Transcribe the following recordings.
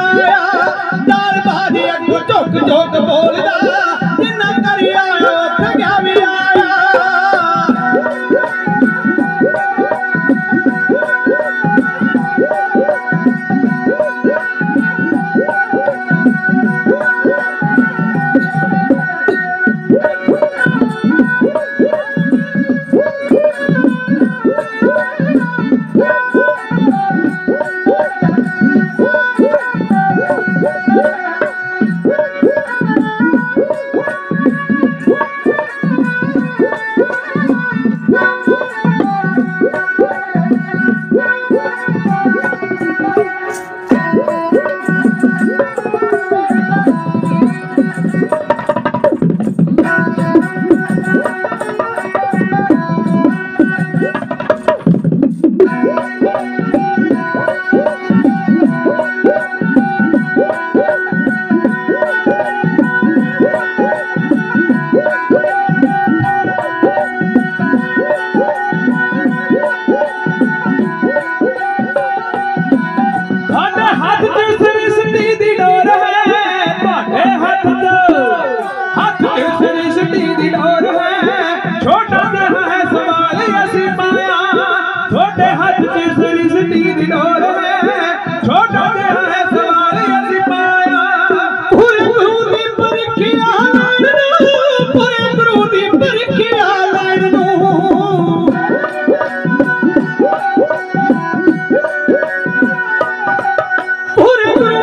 अ चुक झुक बोल।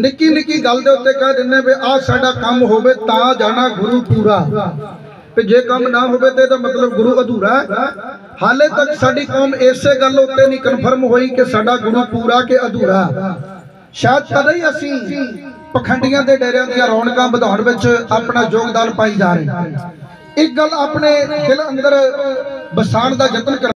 ਨਿੱਕੀ ਨਿੱਕੀ ਗੱਲ ਦੇ ਉੱਤੇ ਕਹਿ ਦਿੰਨੇ ਵੀ ਆਹ ਸਾਡਾ ਕੰਮ ਹੋਵੇ ਤਾਂ ਜਾਣਾ ਗੁਰੂ ਪੂਰਾ। ਤੇ ਜੇ ਕੰਮ ਨਾ ਹੋਵੇ ਤੇ ਇਹਦਾ ਮਤਲਬ ਗੁਰੂ ਅਧੂਰਾ ਹੈ। ਹਾਲੇ ਤੱਕ ਸਾਡੀ ਕੌਮ ਇਸੇ ਗੱਲ ਉੱਤੇ ਨਹੀਂ ਕਨਫਰਮ ਹੋਈ ਕਿ ਸਾਡਾ ਗੁਰੂ ਪੂਰਾ ਕਿ ਅਧੂਰਾ ਸ਼ਾਇਦ ਕਦੇ ਹੀ ਅਸੀਂ ਪਖੰਡੀਆਂ ਦੇ ਡੇਰਿਆਂ ਦੀਆਂ ਰੌਣਕਾਂ ਵਧਾਉਣ ਵਿੱਚ ਆਪਣਾ ਯੋਗਦਾਨ ਪਾਈ ਜਾ ਰਹੇ ਇੱਕ ਗੱਲ ਆਪਣੇ ਦਿਲ ਅੰਦਰ ਵਸਾਉਣ ਦਾ ਯਤਨ ਕਰ